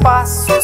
espaço.